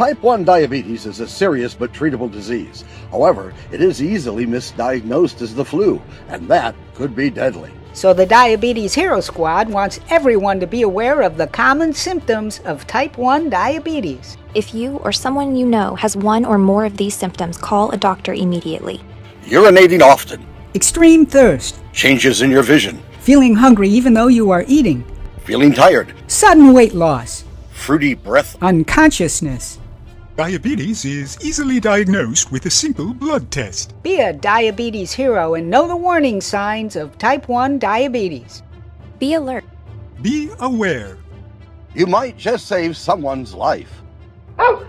Type 1 diabetes is a serious but treatable disease. However, it is easily misdiagnosed as the flu, and that could be deadly. So the Diabetes Hero Squad wants everyone to be aware of the common symptoms of type 1 diabetes. If you or someone you know has one or more of these symptoms, call a doctor immediately. Urinating often, Extreme thirst, changes in your vision, feeling hungry even though you are eating, feeling tired, sudden weight loss, fruity breath, unconsciousness. Diabetes is easily diagnosed with a simple blood test. Be a diabetes hero and know the warning signs of type 1 diabetes. Be alert. Be aware. you might just save someone's life. Oh,